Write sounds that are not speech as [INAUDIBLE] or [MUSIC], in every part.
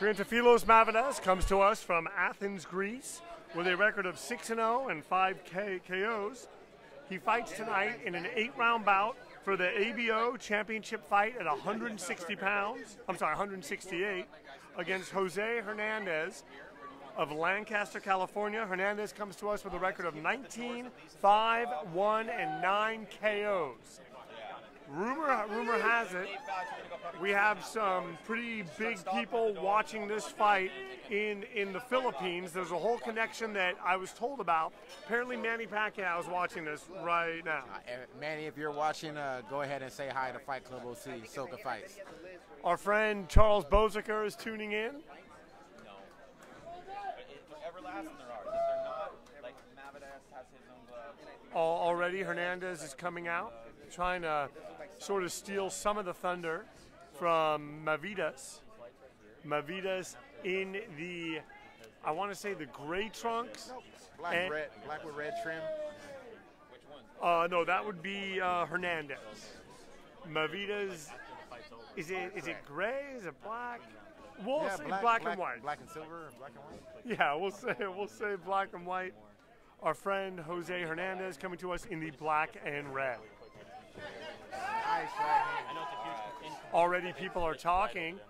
Triantafyllos Mavridas comes to us from Athens, Greece, with a record of 6 0 and 5 K- KOs. He fights tonight in an eight round bout for the ABO championship fight at 160 pounds. I'm sorry, 168 against Jose Hernandez of Lancaster, California. Hernandez comes to us with a record of 19, 5, 1, and 9 KOs. Rumor, rumor has it we have some pretty big people watching this fight in in the Philippines. There's a whole connection that I was told about. Apparently, Manny Pacquiao is watching this right now. Uh, Manny, if you're watching, uh, go ahead and say hi to Fight Club OC, Soka Fights. Our friend Charles Boziker is tuning in. No. Everlasting there are. They're not, like, Mavidis has his own gloves. Al- Already, Hernandez is coming out, trying to sort of steal some of the thunder from Mavidis. Mavidis in the, I want to say the gray trunks. Black, And- red, black with red trim. Which one? Uh, no, that would be uh, Hernandez. Mavidis, is it is it gray? Is it black? We'll yeah, say black, black, and white. Black and silver, black and white. Yeah, we'll say we'll say black and white. Our friend Jose Hernandez coming to us in the black and red. Nice right hand. Already people are talking.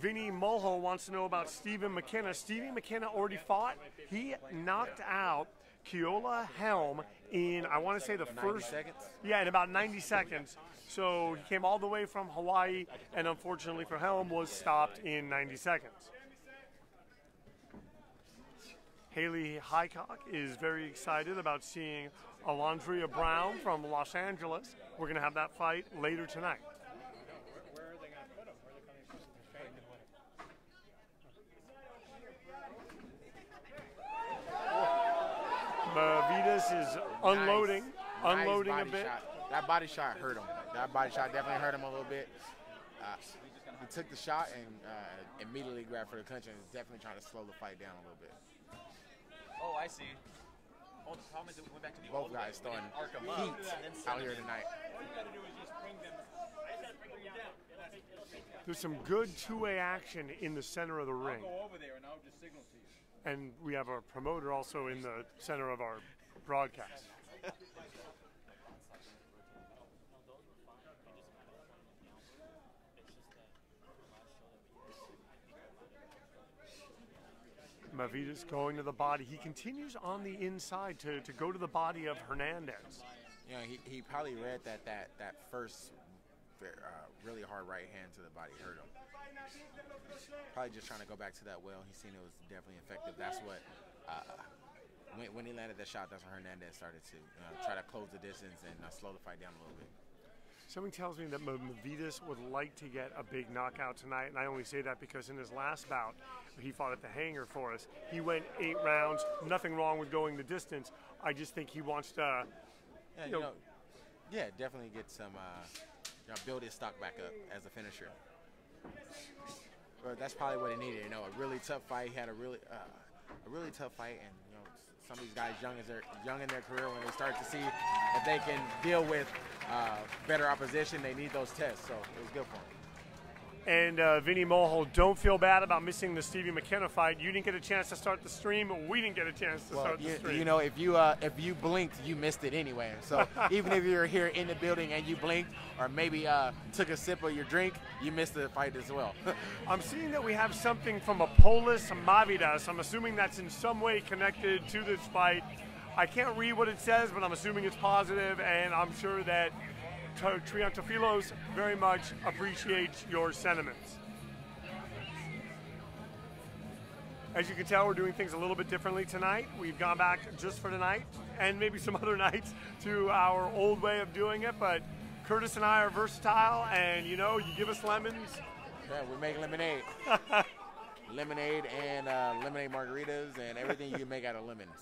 Vinny Mulho wants to know about Stephen McKenna. Stephen McKenna already fought. He knocked out Keola Helm in I want to say the first seconds? Yeah, in about 90 seconds. So he came all the way from Hawaii, and unfortunately for Helm, was stopped in 90 seconds. Haley Highcock is very excited about seeing Alondria Brown from Los Angeles. We're going to have that fight later tonight. Mavidis is unloading, Nice. unloading Nice a bit. Shot. That body shot hurt him. That body shot definitely hurt him a little bit. Uh, he took the shot and uh, immediately grabbed for the clinch and is definitely trying to slow the fight down a little bit. Oh, I see. Oh, the problem is that we went back to the Both old guys way. We throwing didn't arc 'em up heat and then out send here them in. tonight. There's some good two-way action in the center of the ring. over there and I'll just signal to you. And we have our promoter also in the center of our broadcast. [LAUGHS] Mavidis going to the body. He continues on the inside to, to go to the body of Hernandez. You know, he, he probably read that that that first uh, really hard right hand to the body hurt him. Probably just trying to go back to that well. He seen it was definitely effective. That's what uh, when, when he landed that shot. That's when Hernandez started to uh, try to close the distance and uh, slow the fight down a little bit. Something tells me that Mavidis would like to get a big knockout tonight, and I only say that because in his last bout, he fought at the hangar for us. He went eight rounds. Nothing wrong with going the distance. I just think he wants to. Yeah, You you know- know, yeah, definitely get some, uh, you know, build his stock back up as a finisher. But that's probably what he needed. You know, a really tough fight. He had a really, uh, a really tough fight, and some of these guys young as they're young in their career, when they start to see if they can deal with uh, better opposition, they need those tests. So it was good for him. And uh, Vinny Mulhall, don't feel bad about missing the Stevie McKenna fight. You didn't get a chance to start the stream. We didn't get a chance to Well, start the stream. you know, if you uh, if you blinked, you missed it anyway. So [LAUGHS] even if you're here in the building and you blinked, or maybe uh, took a sip of your drink, you missed the fight as well. [LAUGHS] I'm seeing that we have something from a Apolis Mavidis. I'm assuming that's in some way connected to this fight. I can't read what it says, but I'm assuming it's positive, and I'm sure that Triantafyllos very much appreciate your sentiments. As you can tell, we're doing things a little bit differently tonight. We've gone back just for tonight and maybe some [LAUGHS] other nights to our old way of doing it, but Curtis and I are versatile, and you know, you give us lemons, yeah, we make lemonade, [LAUGHS] lemonade and uh, lemonade margaritas and everything you can make out of lemons.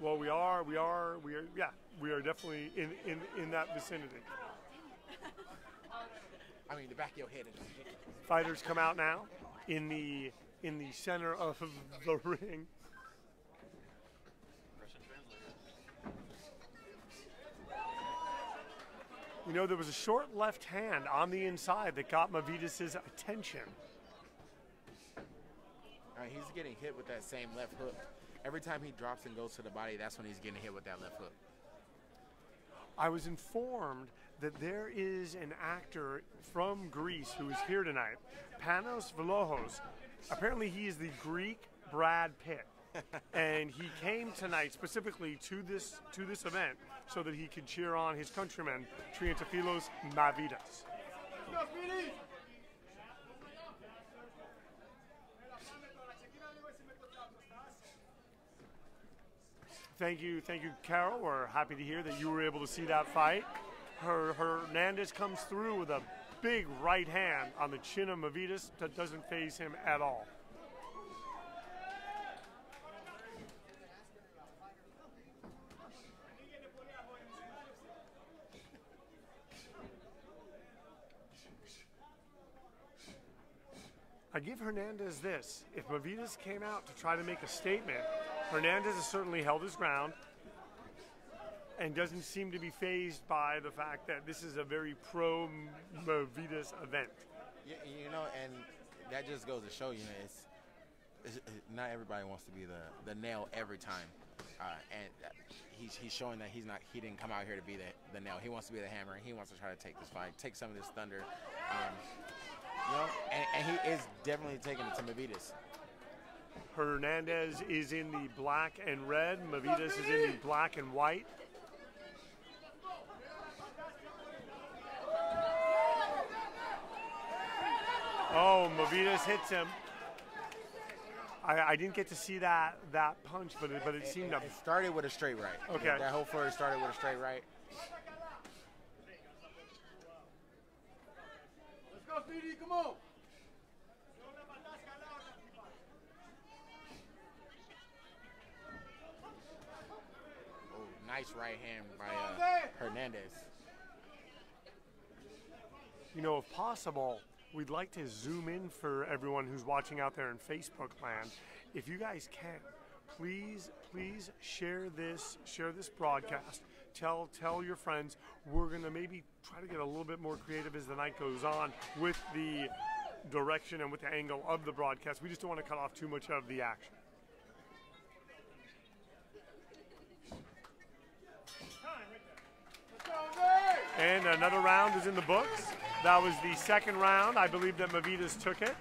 Well, we are, we are, we are, yeah, we are definitely in, in, in that vicinity. I mean, the back of your head is Fighters come out now in the in the center of the ring. You know, there was a short left hand on the inside that got Mavidis' attention. He's getting hit with that same left hook. Every time he drops and goes to the body, that's when he's getting hit with that left hook. I was informed that there is an actor from Greece who is here tonight, Panos Vlachos. Apparently, he is the Greek Brad Pitt, [LAUGHS] and he came tonight specifically to this to this event so that he could cheer on his countryman Triantafyllos Mavidis. Thank you, thank you, Carol. We're happy to hear that you were able to see that fight. Her Hernandez comes through with a big right hand on the chin of Mavidis that doesn't phase him at all. I give Hernandez this. If Mavidis came out to try to make a statement, Hernandez has certainly held his ground and doesn't seem to be phased by the fact that this is a very pro Mavidis event. You, you know, and that just goes to show you, know, it's, it's, not everybody wants to be the, the nail every time. Uh, and uh, he's, he's showing that he's not he didn't come out here to be the, the nail. He wants to be the hammer. He wants to try to take this fight, take some of this thunder. Um, you know, and, and, he is definitely taking it to Mavidis. Hernandez is in the black and red. Mavidis is in the black and white. Oh, Mavidis hits him. I, I, didn't get to see that that punch, but it, but it, it seemed it, to. It started with a straight right. Okay. That whole flurry started with a straight right. Let's go, Speedy. Come on. Oh, nice right hand by uh, Hernandez. You know, if possible, we'd like to zoom in for everyone who's watching out there in Facebook land. If you guys can, please, please share this, share this broadcast. Tell, tell your friends. We're gonna maybe try to get a little bit more creative as the night goes on with the direction and with the angle of the broadcast. We just don't want to cut off too much of the action. And another round is in the books. That was the second round. I believe that Mavidis took it.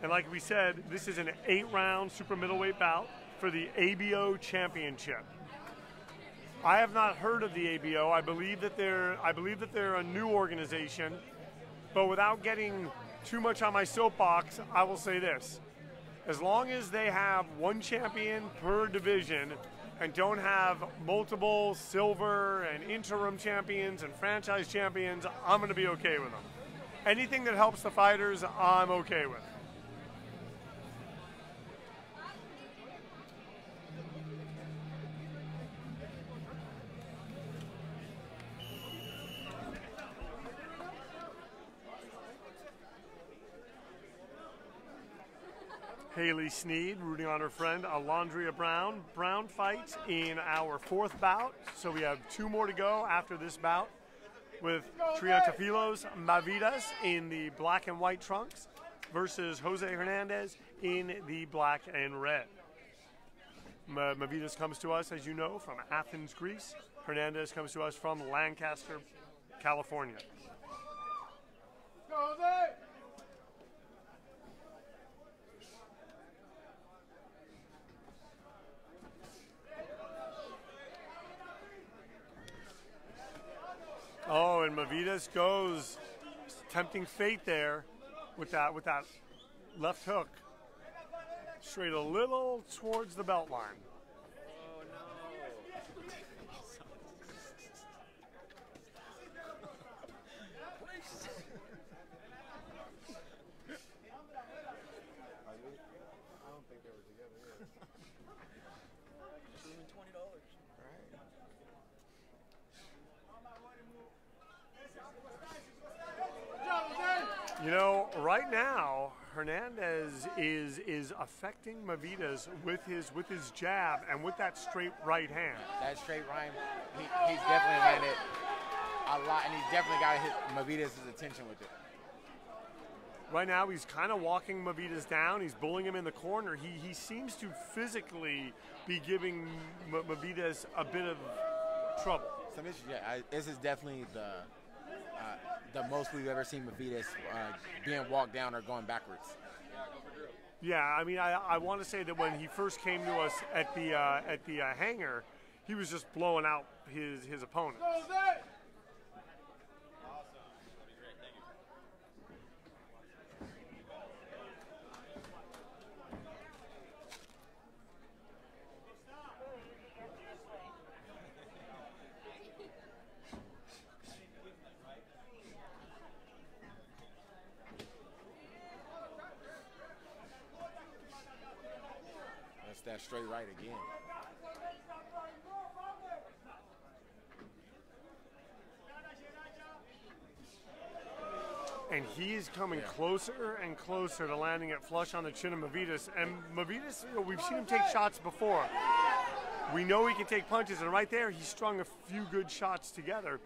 And like we said, this is an eight round super middleweight bout for the ABO championship. I have not heard of the ABO. I believe that they're I believe that they're a new organization. But without getting too much on my soapbox, I will say this. As long as they have one champion per division and don't have multiple silver and interim champions and franchise champions, I'm going to be okay with them. Anything that helps the fighters, I'm okay with. Haley Sneed rooting on her friend Alondria Brown. Brown fights in our fourth bout, so we have two more to go after this bout with Triantafyllos Mavidis in the black and white trunks versus Jose Hernandez in the black and red. Mavidis comes to us, as you know, from Athens, Greece. Hernandez comes to us from Lancaster, California. Jose! Oh, goes tempting fate there with that with that left hook. Straight a little towards the belt line. Right now Hernandez is is affecting Mavidis with his with his jab and with that straight right hand. That straight right, he, he's definitely landed a lot, and he's definitely got his Mavidis' attention with it. Right now, he's kind of walking Mavidis down. He's bullying him in the corner. He, he seems to physically be giving M- Mavidis a bit of trouble. Some issues, yeah. I, this is definitely the the most we've ever seen Mavidis uh, being walked down or going backwards. Yeah, I mean, I, I want to say that when he first came to us at the uh, at the uh, hangar, he was just blowing out his his opponent. Straight right again. And he is coming Yeah. closer and closer to landing it flush on the chin of Mavidis. And you know, we've seen him take shots before. We know he can take punches, and right there, he strung a few good shots together.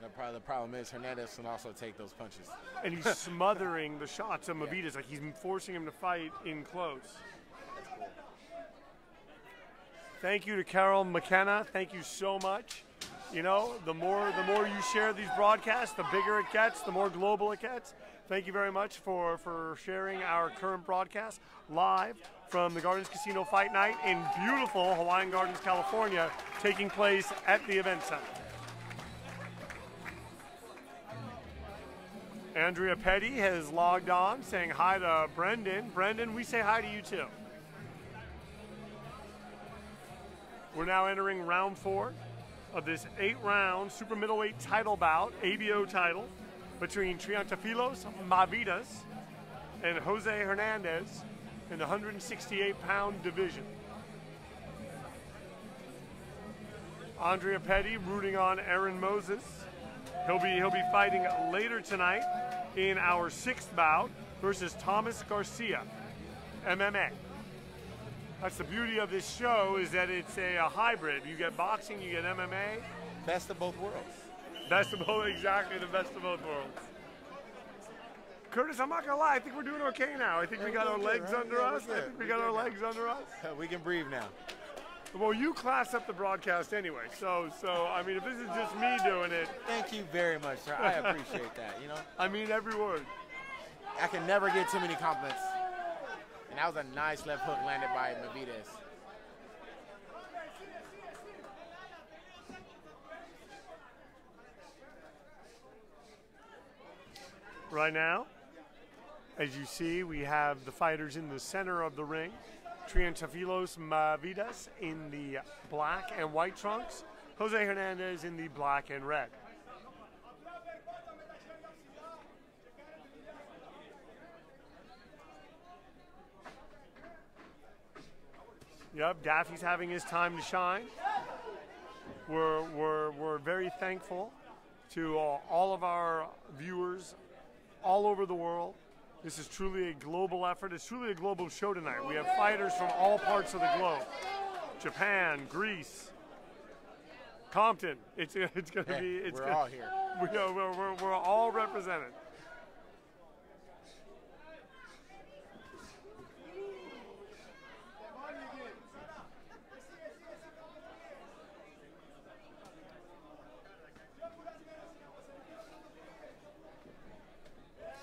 The, problem is Hernandez can also take those punches. And he's [LAUGHS] smothering the shots of Mavidis, like he's forcing him to fight in close. Thank you to Carol McKenna. Thank you so much. You know, the more the more you share these broadcasts, the bigger it gets, the more global it gets. Thank you very much for, for sharing our current broadcast live from the Gardens Casino Fight Night in beautiful Hawaiian Gardens, California, taking place at the event center. Andrea Petty has logged on saying hi to Brendan. Brendan, we say hi to you too. We're now entering round four of this eight round super middleweight title bout, ABO title, between Triantafyllos Mavidis and Jose Hernandez in the 168 pound division. Andrea Petty rooting on Aaron Moses. He'll be he'll be fighting later tonight in our sixth bout versus Thomas Garcia, MMA. That's the beauty of this show is that it's a, a hybrid. You get boxing, you get MMA. Best of both worlds. Best of both, exactly the best of both worlds. Curtis, I'm not gonna lie. I think we're doing okay now. I think we Yeah, got we're our good, legs right? under Yeah, us. I think we We're got our now. legs under us. Uh, we can breathe now. Well, you class up the broadcast anyway. So, so I mean, if this is just me doing it, Thank you very much, sir. I [LAUGHS] appreciate that. You know, I mean every word. I can never get too many compliments. And that was a nice left hook landed by Mavidis. Right now, as you see, we have the fighters in the center of the ring. Triantafyllos Mavidis in the black and white trunks. Jose Hernandez in the black and red. Yep, Daffy's having his time to shine. We're, we're, we're very thankful to all, all of our viewers all over the world. This is truly a global effort. It's truly a global show tonight. We have fighters from all parts of the globe Japan, Greece, Compton. It's, [LAUGHS] it's going to Yeah, be. It's we're gonna- all here. [LAUGHS] We are, we're, we're, we're all represented.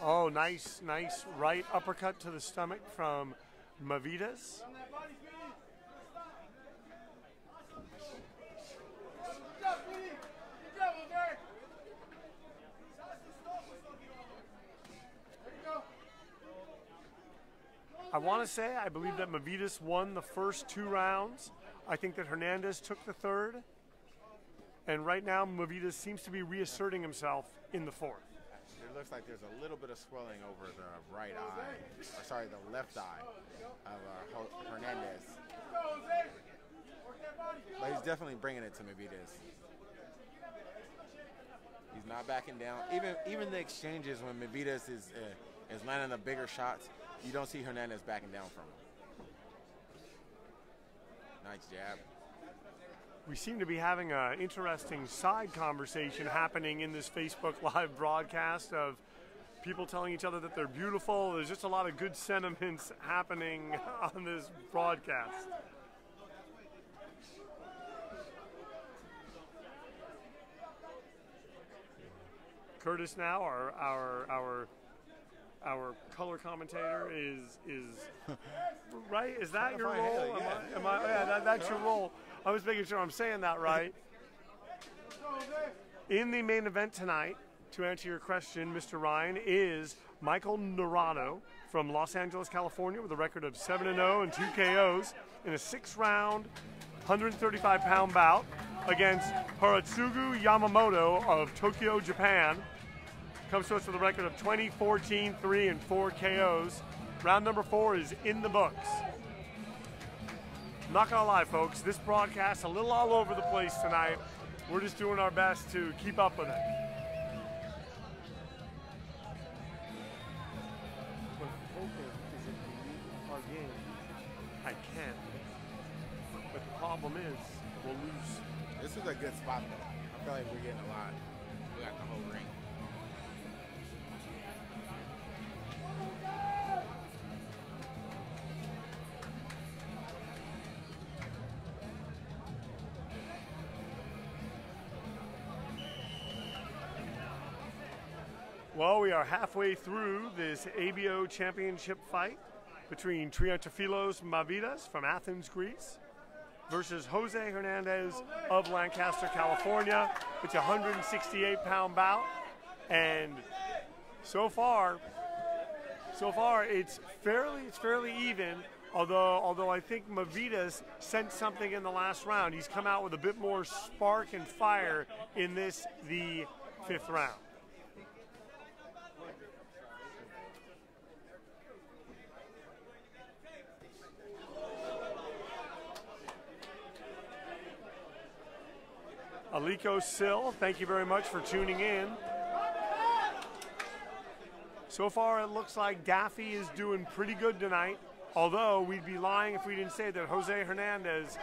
Oh, nice, nice right uppercut to the stomach from Mavidis. I want to say I believe that Mavidis won the first two rounds. I think that Hernandez took the third. And right now, Mavidis seems to be reasserting himself in the fourth. Looks like there's a little bit of swelling over the right eye, or sorry, the left eye of uh, Hernandez. But he's definitely bringing it to Mavidis. He's not backing down. Even even the exchanges when Mavidis is uh, is landing the bigger shots, you don't see Hernandez backing down from him. Nice jab. We seem to be having an interesting side conversation happening in this Facebook [LAUGHS] Live broadcast of people telling each other that they're beautiful. There's just a lot of good sentiments happening [LAUGHS] on this broadcast. Curtis now, our our our our color commentator is is [LAUGHS] right. Is that your role? Am. I, am I, yeah, that, that's your role. I was making sure I'm saying that right. In the main event tonight, to answer your question, Mr. Ryan, is Michael Norado from Los Angeles, California, with a record of 7 0 and 2 KOs in a six round, 135 pound bout against Haratsugu Yamamoto of Tokyo, Japan. Comes to us with a record of 20, 14, 3, and 4 KOs. Round number four is in the books. Not gonna lie, folks, this broadcast a little all over the place tonight. We're just doing our best to keep up with it. What I'm hoping is if we game, I can. But the problem is, we'll lose. This is a good spot though. I feel like we're getting a lot. Well, we are halfway through this ABO championship fight between Triantafyllos Mavidis from Athens, Greece, versus Jose Hernandez of Lancaster, California. It's a 168 pound bout, and so far, so far it's fairly it's fairly even. Although although I think Mavidis sent something in the last round, he's come out with a bit more spark and fire in this the fifth round. Aliko Sill, thank you very much for tuning in. So far, it looks like Daffy is doing pretty good tonight. Although we'd be lying if we didn't say that Jose Hernandez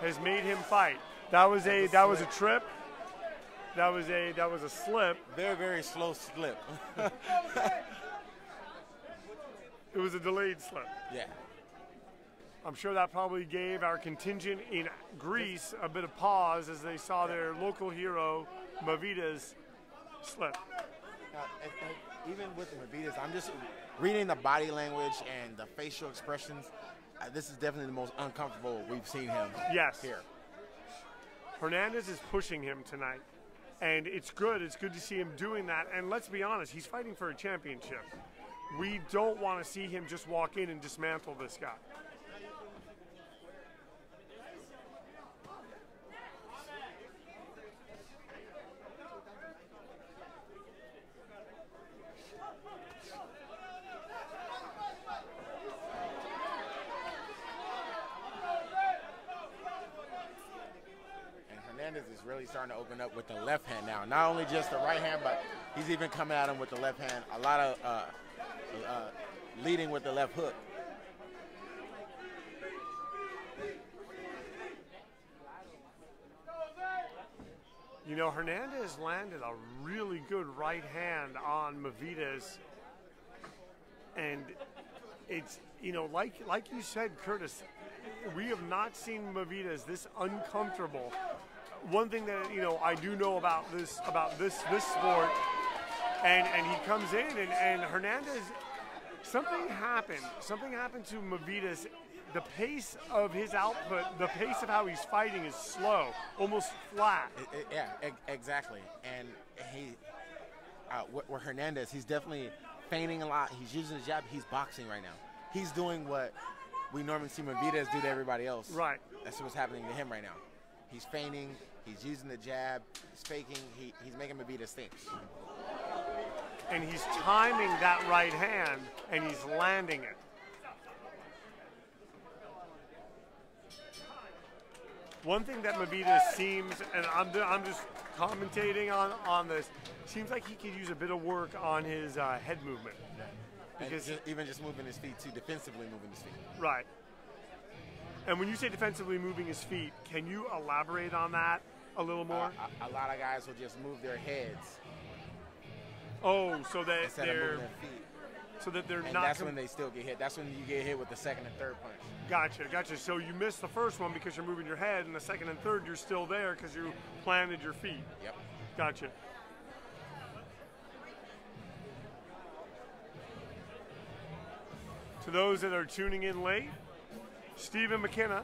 has made him fight. That was a that was a trip. That was a that was a slip. Very, very slow slip. [LAUGHS] It was a delayed slip. [LAUGHS] yeah. I'm sure that probably gave our contingent in Greece a bit of pause as they saw their local hero Mavidis slip. Now, and even with Mavidis, I'm just reading the body language and the facial expressions. Uh, this is definitely the most uncomfortable we've seen him Yes. here. Hernandez is pushing him tonight. And it's good. It's good to see him doing that. And let's be honest, he's fighting for a championship. We don't want to see him just walk in and dismantle this guy. And Hernandez is really starting to open up with the left hand now. Not only just the right hand, but he's even coming at him with the left hand. A lot of uh, uh, leading with the left hook. You know, Hernandez landed a really good right hand on Mavidis. And it's, you know, like like you said, Curtis, we have not seen Mavidis this uncomfortable. One thing that, you know, I do know about this about this this sport, and, and he comes in and, and Hernandez something happened. Something happened to Mavidis. The pace of his output, the pace of how he's fighting is slow, almost flat. I- I- yeah, ex- exactly. And he, uh, Hernandez, he's definitely feigning a lot. He's using the jab. He's boxing right now. He's doing what we normally see Mavidis do to everybody else. Right. That's what's happening to him right now. He's feigning. He's using the jab. He's faking. He, he's making Mavidis think. and he's timing that right hand and he's landing it. One thing that Mavidis seems, and I'm, I'm just commentating on, on this, seems like he could use a bit of work on his uh, head movement. Because ju- even just moving his feet too, defensively moving his feet. Right. And when you say defensively moving his feet, can you elaborate on that a little more? Uh, a, a lot of guys will just move their heads oh, so that they're moving their feet. so that they're And not. that's when they still get hit. That's when you get hit with the second and third punch. Gotcha, gotcha. So you missed the first one because you're moving your head, and the second and third you're still there because you planted your feet. Yep. Gotcha. To those that are tuning in late, Stephen McKenna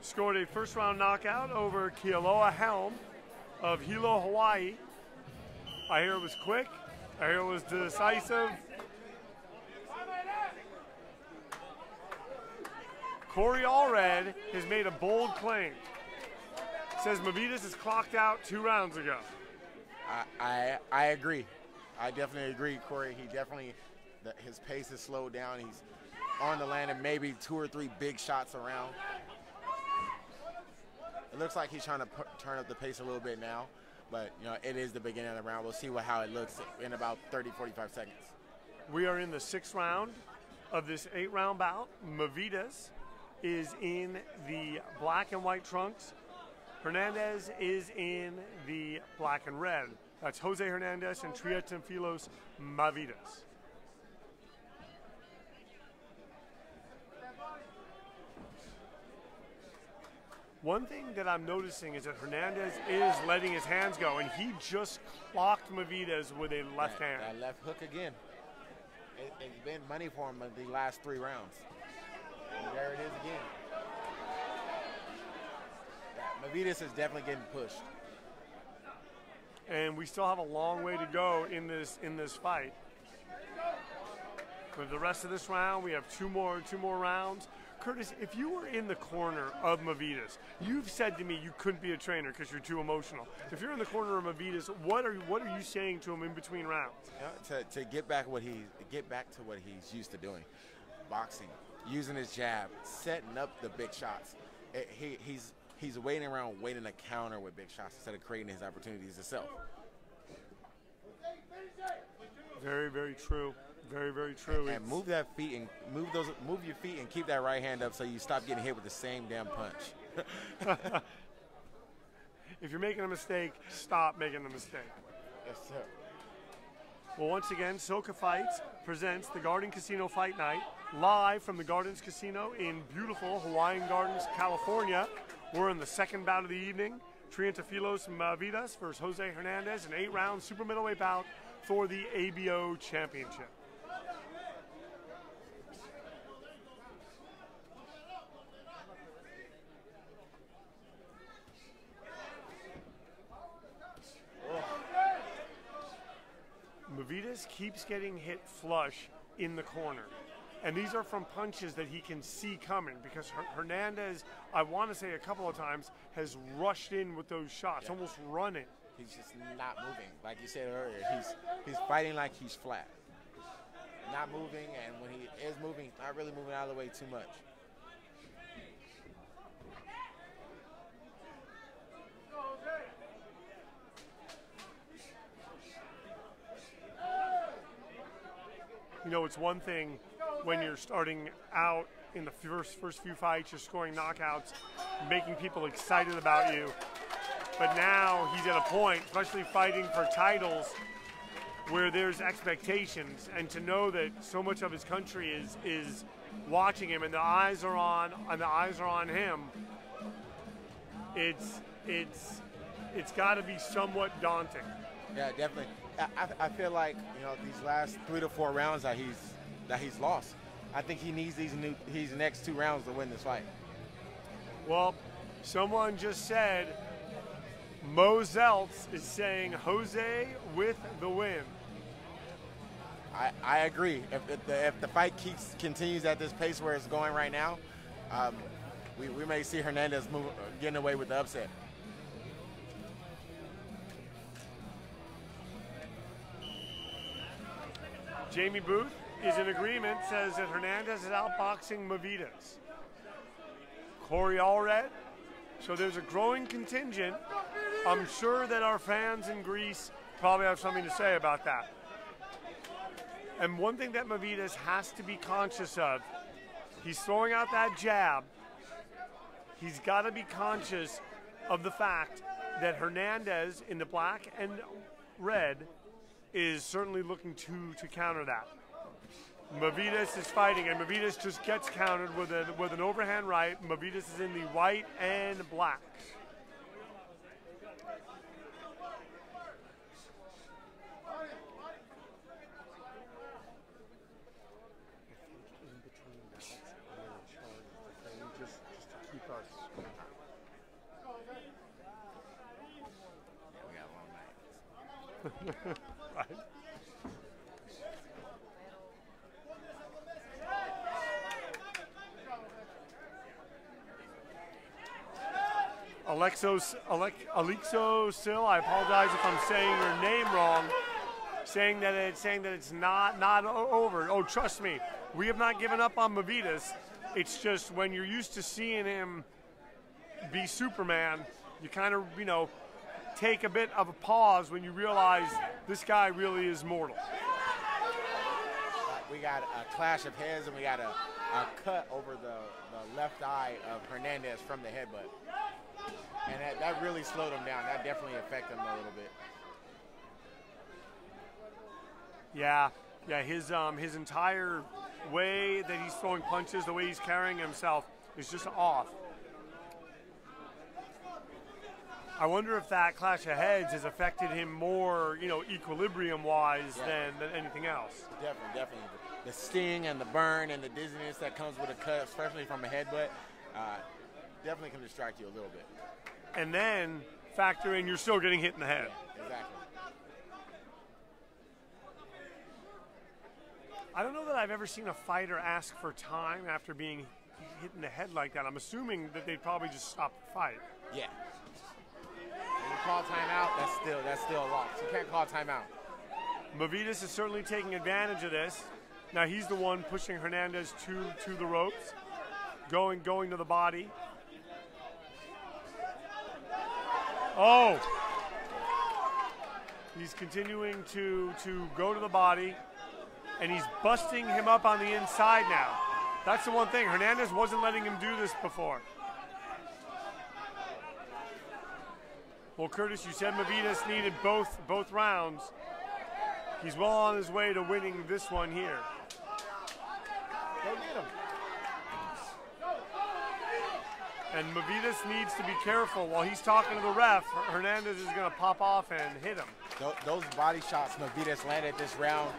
scored a first round knockout over Kealoha Helm of Hilo, Hawaii. I hear it was quick. I hear it was decisive. Corey Allred has made a bold claim. Says Mavidis is clocked out two rounds ago. I, I I agree. I definitely agree, Corey. He definitely his pace has slowed down. He's on the land and maybe two or three big shots around. It looks like he's trying to turn up the pace a little bit now, but you know it is the beginning of the round. We'll see what how it looks in about 30, 45 seconds. We are in the sixth round of this eight round bout. Mavidis is in the black and white trunks. Hernandez is in the black and red. That's Jose Hernandez and Triantafyllos Mavidis. One thing that I'm noticing is that Hernandez is letting his hands go, and he just clocked Mavidis with a left that, hand. That left hook again. It, it's been money for him in the last three rounds. And there it is again. Mavidis is definitely getting pushed. and we still have a long way to go in this in this fight. For the rest of this round, we have two more two more rounds. Curtis, if you were in the corner of Mavidis, you've said to me you couldn't be a trainer because you're too emotional. If you're in the corner of Mavidis, what are what are you saying to him in between rounds? You know, to, to get back what he get back to what he's used to doing, boxing, using his jab, setting up the big shots. It- he, he's he's waiting around, waiting to counter with big shots instead of creating his opportunities himself. Very, very true. Very, very true. And It's- move that feet and move those move your feet and keep that right hand up so you stop getting hit with the same damn punch. [LAUGHS] if you're making a mistake, stop making the mistake. yes, sir. Well, once again, Soka Fights presents the Garden Casino Fight Night live from the Gardens Casino in beautiful Hawaiian Gardens, California. We're in the second bout of the evening. Triantafyllos Mavidis versus Jose Hernandez, an eight-round super middleweight bout for the ABO Championship. Mavidis keeps getting hit flush in the corner. And these are from punches that he can see coming because Hernandez, I want to say a couple of times, has rushed in with those shots, almost running. He's just not moving. Like you said earlier, he's he's fighting like he's flat. Not moving, and when he is moving, he's not really moving out of the way too much. You know, it's one thing when you're starting out in the first first few fights, you're scoring knockouts, making people excited about you. But now he's at a point, especially fighting for titles, where there's expectations, and to know that so much of his country is is watching him, and the eyes are on, and the eyes are on him. It's it's it's got to be somewhat daunting. Yeah, definitely. I, I, feel like you know these last three to four rounds that he's that he's lost. I think he needs these new these next two rounds to win this fight. Well, someone just said Mo Zeltz is saying Jose with the win. I, I agree. If, if, the, if the fight keeps continues at this pace where it's going right now, um, we, we may see Hernandez move, getting away with the upset. Jamie Booth is in agreement, says that Hernandez is outboxing Mavidis. Corey Allred. So there's a growing contingent. I'm sure that our fans in Greece probably have something to say about that. And one thing that Mavidis has to be conscious of, he's throwing out that jab, he's got to be conscious of the fact that Hernandez in the black and red is certainly looking to to counter that. Mavidis is fighting, and Mavidis just gets countered with a with an overhand right. Mavidis is in the white and black. [LAUGHS] Right. Alexos, Alex, Alexo Sil, I apologize if I'm saying your name wrong. Saying that it's saying that it's not not over. Oh, trust me, we have not given up on Mavidis. It's just when you're used to seeing him be Superman, you kind of you know take a bit of a pause when you realize this guy really is mortal. We got a clash of heads and we got a, a cut over the, the left eye of Hernandez from the headbutt. And that, that really slowed him down. That definitely affected him a little bit. Yeah, yeah. His um, his entire way that he's throwing punches, the way he's carrying himself, is just off. I wonder if that clash of heads has affected him more, you know, equilibrium-wise Yeah. than, than anything else. Definitely, definitely. The, the sting and the burn and the dizziness that comes with a cut, especially from a headbutt, uh, definitely can distract you a little bit. And then factor in you're still getting hit in the head. Exactly. I don't know that I've ever seen a fighter ask for time after being hit in the head like that. I'm assuming that they'd probably just stop the fight. Yeah. Call timeout, that's still that's still a loss. You can't call timeout. Mavidis is certainly taking advantage of this. Now he's the one pushing Hernandez to to the ropes, going going to the body. Oh, he's continuing to to go to the body, and he's busting him up on the inside now. That's the one thing. Hernandez wasn't letting him do this before. Well, Curtis, you said Mavidis needed both both rounds. He's well on his way to winning this one here. Go get him. And Mavidis needs to be careful while he's talking to the ref. Hernandez is going to pop off and hit him. Those body shots Mavidis landed this round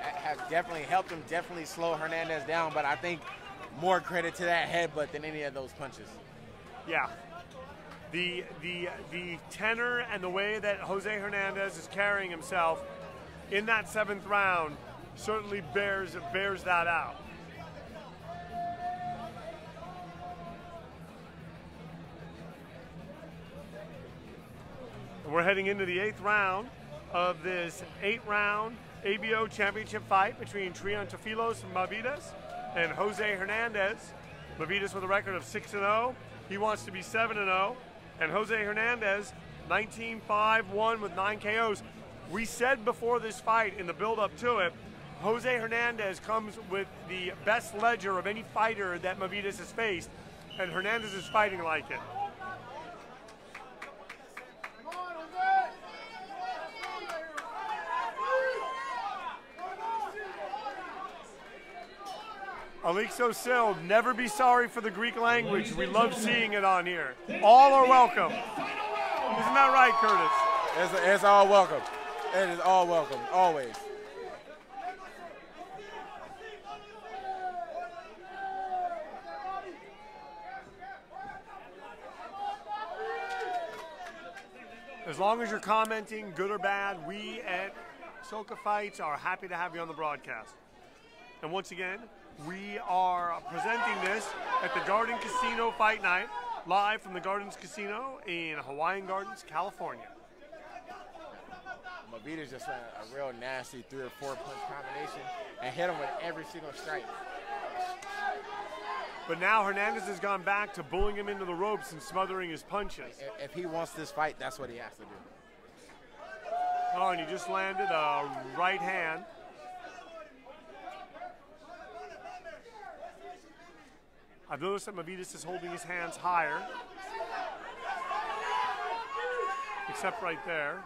have definitely helped him definitely slow Hernandez down, but I think more credit to that headbutt than any of those punches. Yeah. The the the tenor and the way that Jose Hernandez is carrying himself in that seventh round certainly bears bears that out. We're heading into the eighth round of this eight-round ABO championship fight between Trion Tafilos Mavidis and Jose Hernandez. Mavidis with a record of 6 0. He wants to be 7 0. And Jose Hernandez, 19 5 1 with 9 KOs. We said before this fight in the build up to it, Jose Hernandez comes with the best ledger of any fighter that Mavidis has faced, and Hernandez is fighting like it. Alixo Sil, never be sorry for the Greek language. We love seeing it on here. All are welcome. Isn't that right, Curtis? It's, it's all welcome. It is all welcome, always. As long as you're commenting, good or bad, we at Soka Fights are happy to have you on the broadcast. And once again, we are presenting this at the Garden Casino Fight Night, live from the Gardens Casino in Hawaiian Gardens, California. Mavidis just ran a real nasty three or four punch combination and hit him with every single strike. But now Hernandez has gone back to bullying him into the ropes and smothering his punches. If, if he wants this fight, that's what he has to do. Oh, and he just landed a right hand. I've noticed that Mavidis is holding his hands higher, except right there.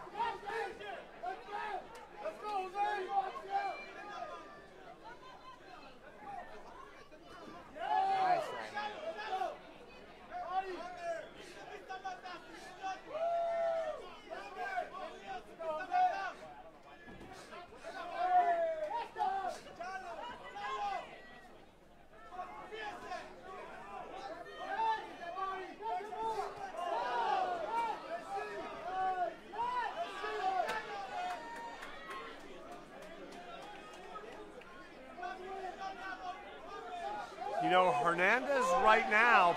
Hernandez right now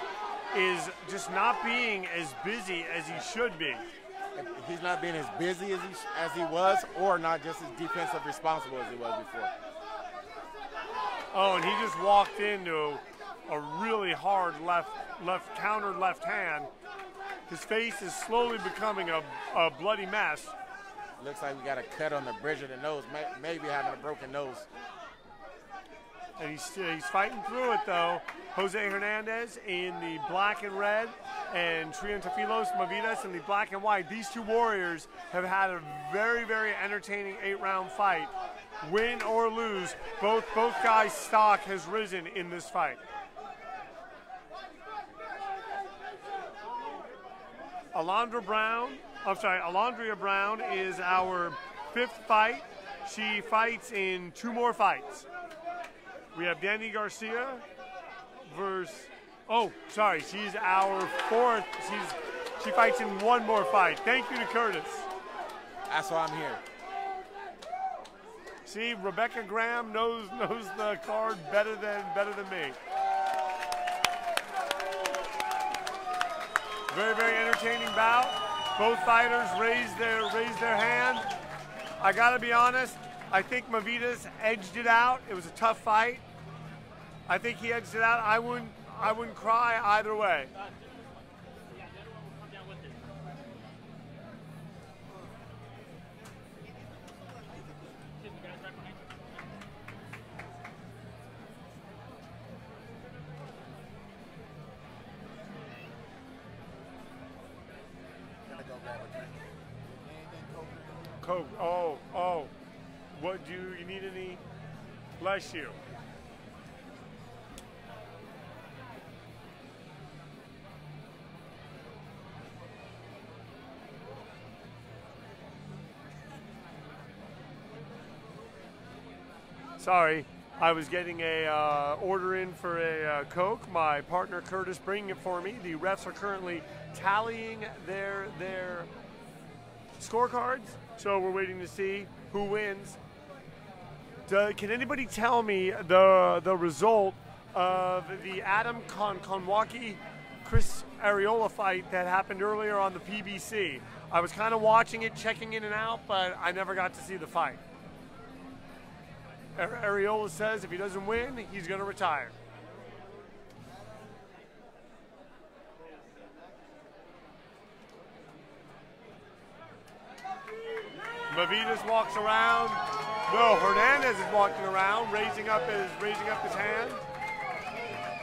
is just not being as busy as he should be. He's not being as busy as he as he was, or not just as defensive responsible as he was before. Oh, and he just walked into a really hard left left countered left hand. His face is slowly becoming a, a bloody mess. Looks like we got a cut on the bridge of the nose, may, maybe having a broken nose. And he's, he's fighting through it though. Jose Hernandez in the black and red, and Triantafyllos Mavidis in the black and white. These two warriors have had a very, very entertaining eight-round fight. Win or lose, both both guys' stock has risen in this fight. Alondra Brown, I'm sorry, Alondria Brown is our fifth fight. She fights in two more fights. We have Danny Garcia versus. Oh, sorry, she's our fourth. She's she fights in one more fight. Thank you to Curtis. That's why I'm here. See, Rebecca Graham knows [LAUGHS] knows the card better than better than me. Very very entertaining bout. Both fighters raised their raised their hand. I gotta be honest. I think Mavidis edged it out. It was a tough fight. I think he edged it out. I wouldn't I wouldn't cry either way. Coke. Oh. Do you, you need any? Bless you. Sorry, I was getting a uh, order in for a uh, Coke. My partner Curtis bringing it for me. The refs are currently tallying their their scorecards, so we're waiting to see who wins. Do- uh, can anybody tell me the the result of the Adam Kon Kownacki Chris Arreola fight that happened earlier on the PBC? I was kind of watching it, checking in and out, but I never got to see the fight. Ar- Arreola says if he doesn't win, he's going to retire. Mavidis walks around. No, Hernandez is walking around, raising up his raising up his hand.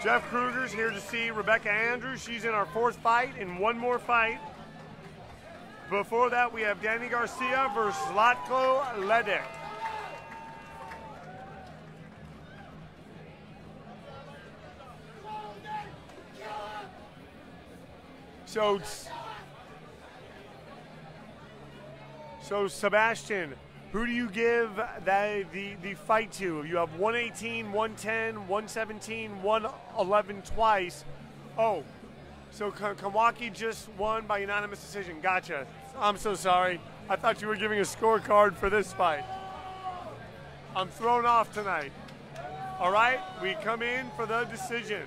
Jeff Kruger's here to see Rebecca Andrews. She's in our fourth fight and one more fight. Before that, we have Danny Garcia versus Zlatko Ledek. So, so Sebastian, who do you give the, the, the fight to? You have 118, 110, 117, 111 twice. Oh, so Ka- Kownacki just won by unanimous decision. Gotcha. I'm so sorry. I thought you were giving a scorecard for this fight. I'm thrown off tonight. All right, we come in for the decision.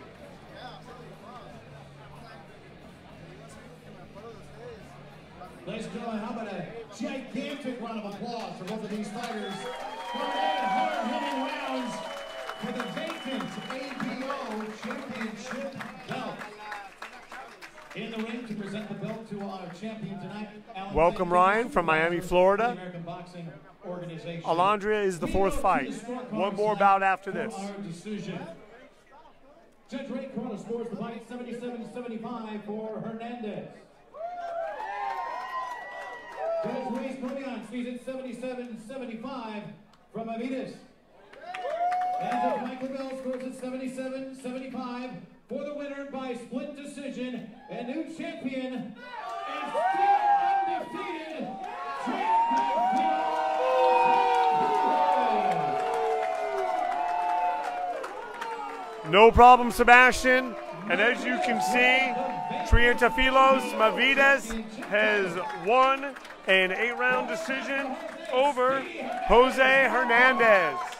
Ladies and gentlemen, how about a gigantic round of applause for both of these fighters for eight hard-hitting rounds for the vacant ABO championship belt. In the ring to present the belt to our champion tonight, Alan Welcome, Knight, Ryan, from Miami, Florida. the American Boxing Organization. Alondria is the fourth fight. One more bout after this. For our decision. Judge Ray Corona scores the fight 77-75 for Hernandez. Judge Luis sees it 77-75 from Avidas. And Judge Michael Bell scores it 77-75 for the winner by split decision. And new champion and still undefeated. No problem, Sebastian. And as you can see, Triantafyllos Mavidis has won an eight round decision over Jose Hernandez.